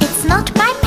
It's not my